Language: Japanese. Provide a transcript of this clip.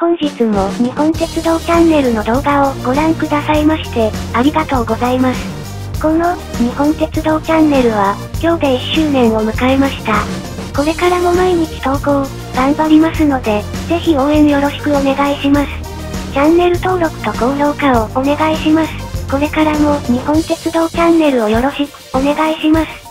本日も日本鉄道チャンネルの動画をご覧くださいまして、ありがとうございます。この日本鉄道チャンネルは今日で1周年を迎えました。これからも毎日投稿、頑張りますので、ぜひ応援よろしくお願いします。チャンネル登録と高評価をお願いします。これからも日本鉄道チャンネルをよろしくお願いします。